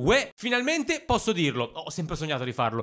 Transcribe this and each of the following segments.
Uè, finalmente posso dirlo. Ho sempre sognato di farlo.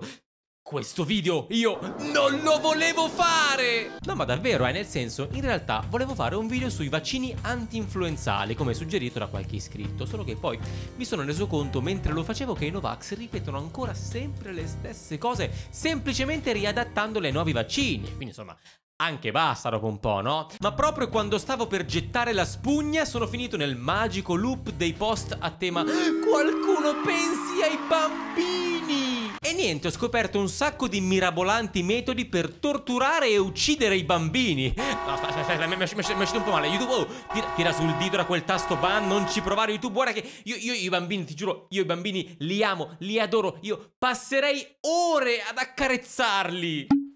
Questo video io non lo volevo fare! No, ma davvero, eh, nel senso, in realtà volevo fare un video sui vaccini anti-influenzali, come suggerito da qualche iscritto, solo che poi mi sono reso conto mentre lo facevo che i Novax ripetono ancora sempre le stesse cose, semplicemente riadattandole ai nuovi vaccini. Quindi, insomma, anche basta dopo un po', no? Ma proprio quando stavo per gettare la spugna sono finito nel magico loop dei post a tema Qualcuno pensi ai bambini! E niente, ho scoperto un sacco di mirabolanti metodi per torturare e uccidere i bambini. No, aspetta, aspetta, mi è uscito un po' male. YouTube, oh, tira, tira, sul dito da quel tasto ban, non ci provare YouTube. Guarda che io, io i bambini, ti giuro, io i bambini li amo, li adoro. Io passerei ore ad accarezzarli.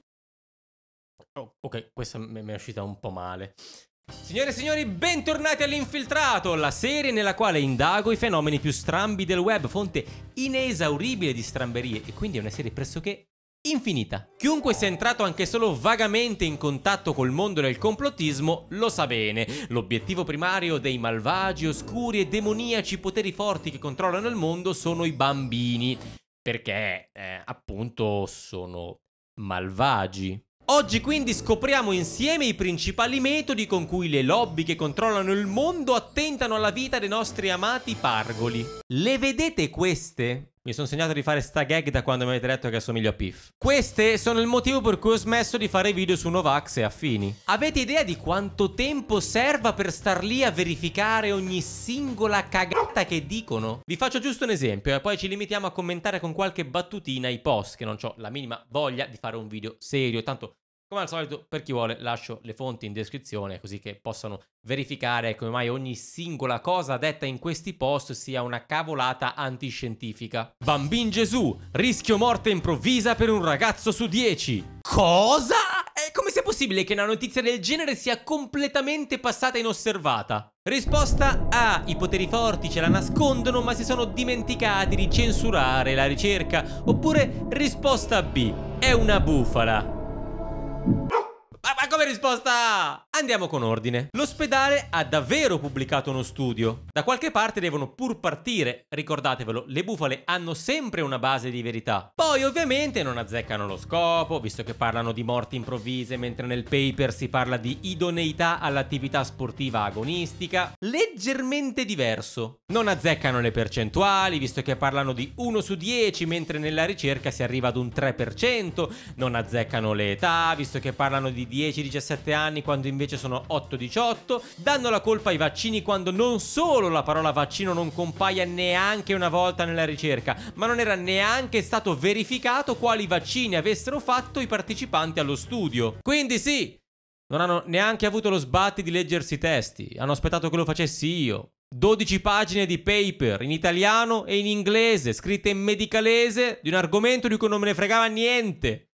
Oh, ok, questa mi è uscita un po' male. Signore e signori, bentornati all'Infiltrato, la serie nella quale indago i fenomeni più strambi del web, fonte inesauribile di stramberie e quindi è una serie pressoché infinita. Chiunque sia entrato anche solo vagamente in contatto col mondo del complottismo lo sa bene. L'obiettivo primario dei malvagi, oscuri e demoniaci poteri forti che controllano il mondo sono i bambini. Perché, eh, appunto, sono malvagi. Oggi quindi scopriamo insieme i principali metodi con cui le lobby che controllano il mondo attentano alla vita dei nostri amati pargoli. Le vedete queste? Mi sono segnato di fare sta gag da quando mi avete detto che assomiglio a Piff. Queste sono il motivo per cui ho smesso di fare video su Novax e affini. Avete idea di quanto tempo serva per star lì a verificare ogni singola cagata che dicono? Vi faccio giusto un esempio e poi ci limitiamo a commentare con qualche battutina i post, che non ho la minima voglia di fare un video serio, tanto come al solito, per chi vuole, lascio le fonti in descrizione così che possano verificare come mai ogni singola cosa detta in questi post sia una cavolata antiscientifica. Bambin Gesù, rischio morte improvvisa per un ragazzo su 10. Cosa? E come sia possibile che una notizia del genere sia completamente passata inosservata? Risposta A. I poteri forti ce la nascondono ma si sono dimenticati di censurare la ricerca. Oppure risposta B. È una bufala. Ma, ma, come risposta? Andiamo con ordine. L'ospedale ha davvero pubblicato uno studio. Da qualche parte devono pur partire. Ricordatevelo, le bufale hanno sempre una base di verità. Poi ovviamente non azzeccano lo scopo, visto che parlano di morti improvvise, mentre nel paper si parla di idoneità all'attività sportiva agonistica. Leggermente diverso. Non azzeccano le percentuali, visto che parlano di 1 su 10, mentre nella ricerca si arriva ad un 3%. Non azzeccano le età, visto che parlano di 10-17 anni quando invece sono 8-18, danno la colpa ai vaccini quando non solo la parola vaccino non compaia neanche una volta nella ricerca, ma non era neanche stato verificato quali vaccini avessero fatto i partecipanti allo studio. Quindi sì, non hanno neanche avuto lo sbatti di leggersi i testi, hanno aspettato che lo facessi io. 12 pagine di paper in italiano e in inglese, scritte in medicalese, di un argomento di cui non me ne fregava niente.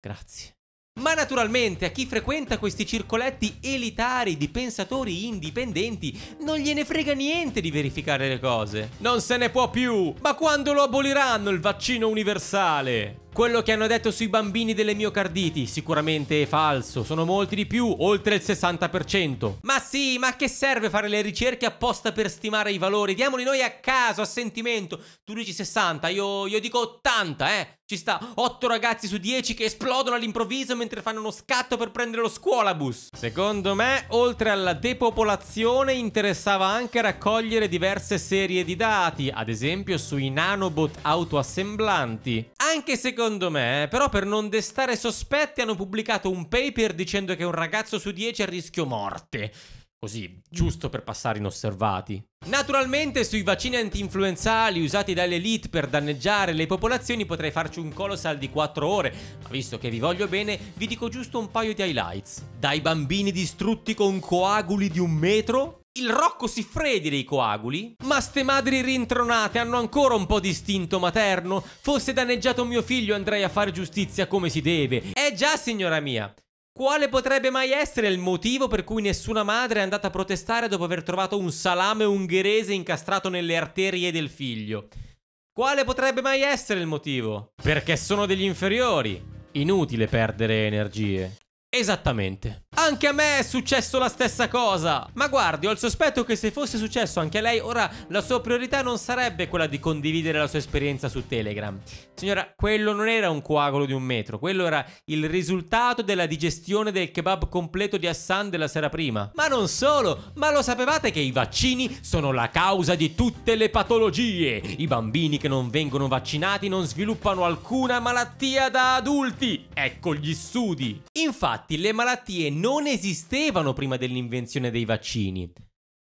Grazie. Ma naturalmente a chi frequenta questi circoletti elitari di pensatori indipendenti non gliene frega niente di verificare le cose. Non se ne può più! Ma quando lo aboliranno il vaccino universale? Quello che hanno detto sui bambini delle miocarditi sicuramente è falso, sono molti di più, oltre il 60%. Ma sì, ma che serve fare le ricerche apposta per stimare i valori? Diamoli noi a caso, a sentimento. Tu dici 60, io, io dico 80, eh. Ci sta 8 ragazzi su 10 che esplodono all'improvviso mentre fanno uno scatto per prendere lo scuolabus. Secondo me, oltre alla depopolazione, interessava anche raccogliere diverse serie di dati, ad esempio sui nanobot autoassemblanti. Anche secondo me, però per non destare sospetti hanno pubblicato un paper dicendo che un ragazzo su 10 è a rischio morte. Così, giusto per passare inosservati. Naturalmente sui vaccini anti-influenzali usati dall'elite per danneggiare le popolazioni potrei farci un colossal di 4 ore, ma visto che vi voglio bene vi dico giusto un paio di highlights. Dai bambini distrutti con coaguli di un metro, il Rocco si fredi dei coaguli? Ma ste madri rintronate hanno ancora un po' di istinto materno? Fosse danneggiato mio figlio andrei a fare giustizia come si deve. Eh già, signora mia. Quale potrebbe mai essere il motivo per cui nessuna madre è andata a protestare dopo aver trovato un salame ungherese incastrato nelle arterie del figlio? Quale potrebbe mai essere il motivo? Perché sono degli inferiori. Inutile perdere energie. Esattamente. Anche a me è successo la stessa cosa. Ma guardi, ho il sospetto che se fosse successo anche a lei, ora la sua priorità non sarebbe quella di condividere la sua esperienza su Telegram. Signora, quello non era un coagulo di un metro, quello era il risultato della digestione del kebab completo di Hassan della sera prima. Ma non solo, ma lo sapevate che i vaccini sono la causa di tutte le patologie? I bambini che non vengono vaccinati non sviluppano alcuna malattia da adulti. Ecco gli studi. Infatti, le malattie non esistevano prima dell'invenzione dei vaccini.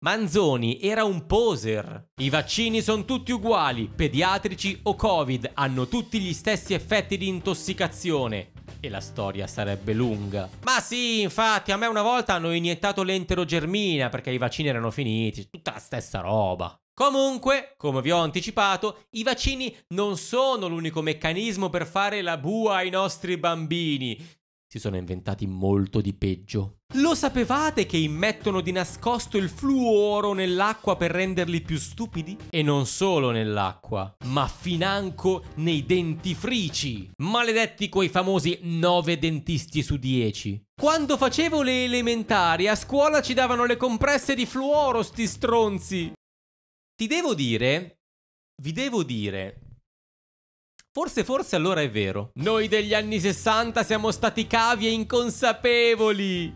Manzoni era un poser. I vaccini sono tutti uguali, pediatrici o Covid, hanno tutti gli stessi effetti di intossicazione. E la storia sarebbe lunga. Ma sì, infatti, a me una volta hanno iniettato l'enterogermina perché i vaccini erano finiti, tutta la stessa roba. Comunque, come vi ho anticipato, i vaccini non sono l'unico meccanismo per fare la bua ai nostri bambini si sono inventati molto di peggio. Lo sapevate che immettono di nascosto il fluoro nell'acqua per renderli più stupidi? E non solo nell'acqua, ma financo nei dentifrici. Maledetti quei famosi 9 dentisti su 10. Quando facevo le elementari a scuola ci davano le compresse di fluoro sti stronzi. Ti devo dire, vi devo dire Forse, forse allora è vero. Noi degli anni 60 siamo stati cavi e inconsapevoli.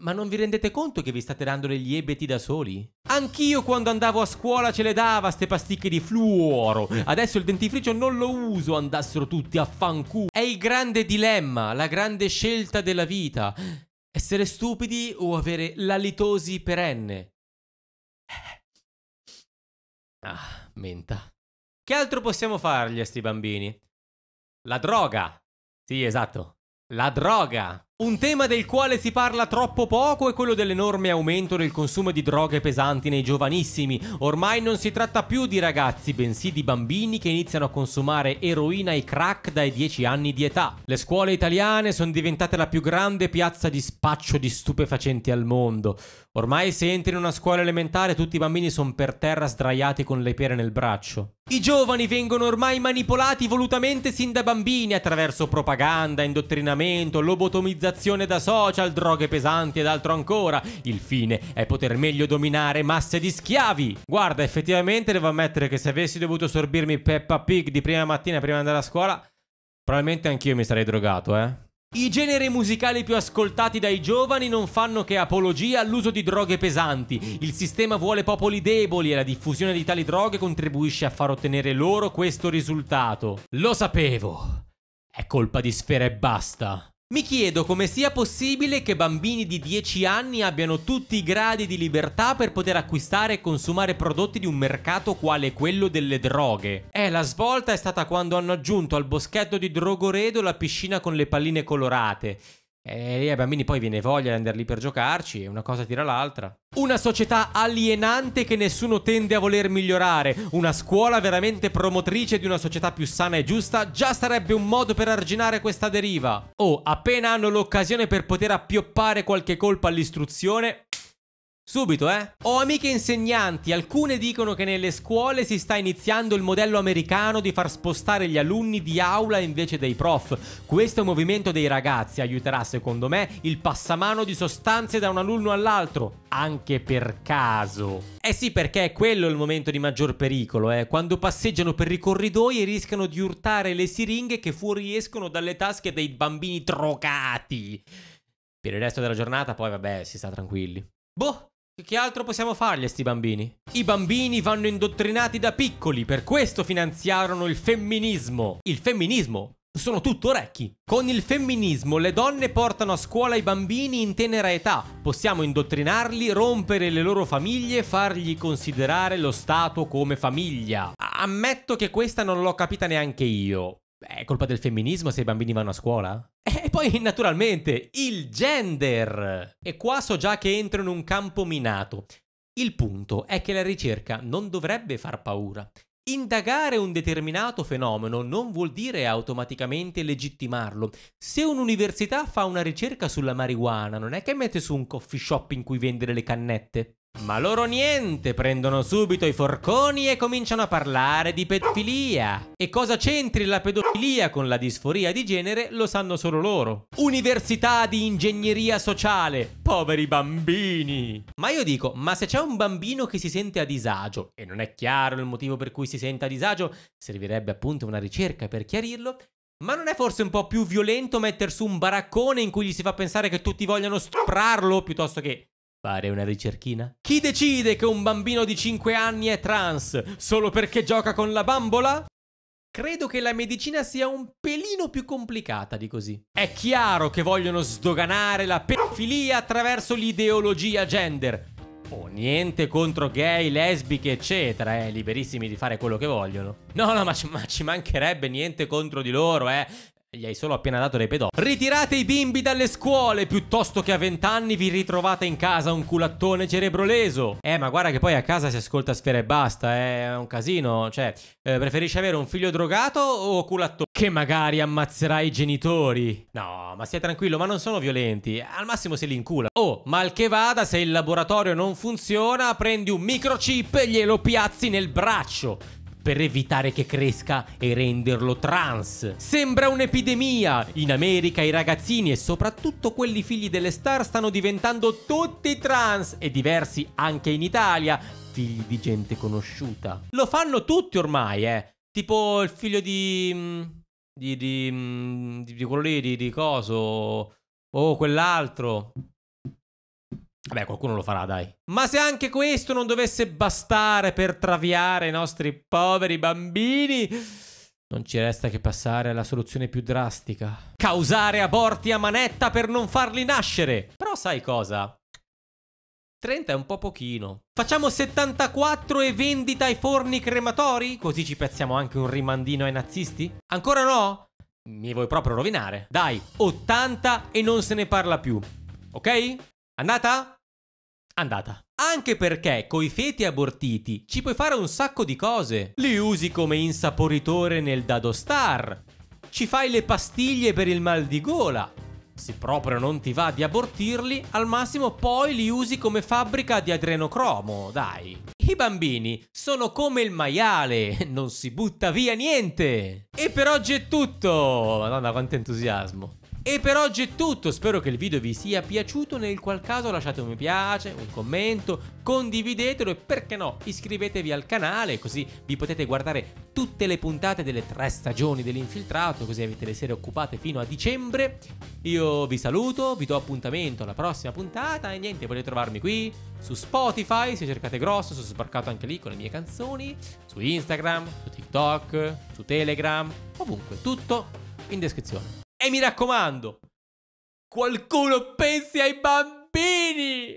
Ma non vi rendete conto che vi state dando degli ebeti da soli? Anch'io quando andavo a scuola ce le dava ste pasticche di fluoro. Adesso il dentifricio non lo uso, andassero tutti a fanculo. È il grande dilemma, la grande scelta della vita. Essere stupidi o avere la litosi perenne? Ah, menta. Che altro possiamo fargli a sti bambini? La droga. Sì, esatto. La droga. Un tema del quale si parla troppo poco è quello dell'enorme aumento del consumo di droghe pesanti nei giovanissimi. Ormai non si tratta più di ragazzi, bensì di bambini che iniziano a consumare eroina e crack dai 10 anni di età. Le scuole italiane sono diventate la più grande piazza di spaccio di stupefacenti al mondo. Ormai se entri in una scuola elementare tutti i bambini sono per terra sdraiati con le pere nel braccio. I giovani vengono ormai manipolati volutamente sin da bambini attraverso propaganda, indottrinamento, lobotomizzazione da social, droghe pesanti ed altro ancora. Il fine è poter meglio dominare masse di schiavi. Guarda, effettivamente devo ammettere che se avessi dovuto sorbirmi Peppa Pig di prima mattina prima di andare a scuola, probabilmente anch'io mi sarei drogato, eh. I generi musicali più ascoltati dai giovani non fanno che apologia all'uso di droghe pesanti. Il sistema vuole popoli deboli e la diffusione di tali droghe contribuisce a far ottenere loro questo risultato. Lo sapevo. È colpa di Sfera e basta. Mi chiedo come sia possibile che bambini di 10 anni abbiano tutti i gradi di libertà per poter acquistare e consumare prodotti di un mercato quale quello delle droghe. Eh, la svolta è stata quando hanno aggiunto al boschetto di Drogoredo la piscina con le palline colorate. E lì ai bambini poi viene voglia di andare lì per giocarci, una cosa tira l'altra. Una società alienante che nessuno tende a voler migliorare, una scuola veramente promotrice di una società più sana e giusta, già sarebbe un modo per arginare questa deriva. Oh, appena hanno l'occasione per poter appioppare qualche colpa all'istruzione, Subito, eh? Ho amiche insegnanti, alcune dicono che nelle scuole si sta iniziando il modello americano di far spostare gli alunni di aula invece dei prof. Questo movimento dei ragazzi aiuterà, secondo me, il passamano di sostanze da un alunno all'altro, anche per caso. Eh sì, perché è quello il momento di maggior pericolo, eh? Quando passeggiano per i corridoi e rischiano di urtare le siringhe che fuoriescono dalle tasche dei bambini drogati. Per il resto della giornata poi vabbè, si sta tranquilli. Boh, che altro possiamo fargli a sti bambini? I bambini vanno indottrinati da piccoli, per questo finanziarono il femminismo. Il femminismo? Sono tutto orecchi. Con il femminismo le donne portano a scuola i bambini in tenera età. Possiamo indottrinarli, rompere le loro famiglie, fargli considerare lo Stato come famiglia. Ammetto che questa non l'ho capita neanche io. È colpa del femminismo se i bambini vanno a scuola? E poi, naturalmente, il gender! E qua so già che entro in un campo minato. Il punto è che la ricerca non dovrebbe far paura. Indagare un determinato fenomeno non vuol dire automaticamente legittimarlo. Se un'università fa una ricerca sulla marijuana, non è che mette su un coffee shop in cui vendere le cannette. Ma loro niente, prendono subito i forconi e cominciano a parlare di pedofilia. E cosa c'entri la pedofilia con la disforia di genere lo sanno solo loro. Università di ingegneria sociale, poveri bambini. Ma io dico, ma se c'è un bambino che si sente a disagio, e non è chiaro il motivo per cui si sente a disagio, servirebbe appunto una ricerca per chiarirlo, ma non è forse un po' più violento mettere su un baraccone in cui gli si fa pensare che tutti vogliano stuprarlo piuttosto che fare una ricerchina? Chi decide che un bambino di 5 anni è trans solo perché gioca con la bambola? Credo che la medicina sia un pelino più complicata di così. È chiaro che vogliono sdoganare la pedofilia attraverso l'ideologia gender. Oh, niente contro gay, lesbiche, eccetera, eh, liberissimi di fare quello che vogliono. No, no, ma ma ci mancherebbe niente contro di loro, eh. Gli hai solo appena dato dei pedofili. Ritirate i bimbi dalle scuole piuttosto che a vent'anni vi ritrovate in casa un culattone cerebroleso. Eh, ma guarda che poi a casa si ascolta sfera e basta, eh, è un casino. Cioè, eh, preferisci avere un figlio drogato o culattone? Che magari ammazzerà i genitori. No, ma stai tranquillo, ma non sono violenti. Al massimo se li incula. Oh, mal che vada, se il laboratorio non funziona, prendi un microchip e glielo piazzi nel braccio per evitare che cresca e renderlo trans. Sembra un'epidemia. In America i ragazzini e soprattutto quelli figli delle star stanno diventando tutti trans e diversi anche in Italia, figli di gente conosciuta. Lo fanno tutti ormai, eh. Tipo il figlio di... Mm, di... mm, di, di quello lì, di, di coso... O quell'altro. Vabbè, qualcuno lo farà, dai. Ma se anche questo non dovesse bastare per traviare i nostri poveri bambini, non ci resta che passare alla soluzione più drastica. Causare aborti a manetta per non farli nascere. Però sai cosa? 30 è un po' pochino. Facciamo 74 e vendita ai forni crematori? Così ci pezziamo anche un rimandino ai nazisti? Ancora no? Mi vuoi proprio rovinare. Dai, 80 e non se ne parla più. Ok? Andata? Andata. Anche perché coi feti abortiti ci puoi fare un sacco di cose. Li usi come insaporitore nel Dado Star. Ci fai le pastiglie per il mal di gola. Se proprio non ti va di abortirli, al massimo poi li usi come fabbrica di adrenocromo, dai. I bambini sono come il maiale, non si butta via niente. E per oggi è tutto. Madonna, quanto entusiasmo. E per oggi è tutto, spero che il video vi sia piaciuto, nel qual caso lasciate un mi piace, un commento, condividetelo e perché no iscrivetevi al canale così vi potete guardare tutte le puntate delle tre stagioni dell'infiltrato così avete le serie occupate fino a dicembre. Io vi saluto, vi do appuntamento alla prossima puntata e niente, potete trovarmi qui? Su Spotify, se cercate grosso, sono sbarcato anche lì con le mie canzoni, su Instagram, su TikTok, su Telegram, ovunque, tutto in descrizione. E mi raccomando, qualcuno pensi ai bambini!